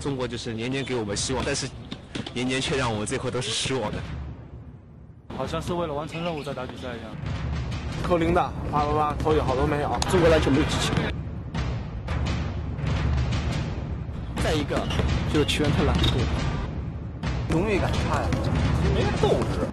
中国就是年年给我们希望，但是年年却让我们最后都是失望的。好像是为了完成任务在打比赛一样。扣零的，啪啪啪，投有好多没有，中国篮球没有激情。再一个，就是球员太懒惰，荣誉感差呀，没斗志。